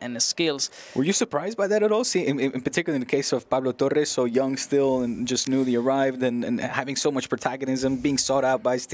and, and skills. Were you surprised by that at all? See, in, in particular in the case of Pablo Torres, so young still and just newly arrived, and, and having so much protagonism, being sought out by Steve.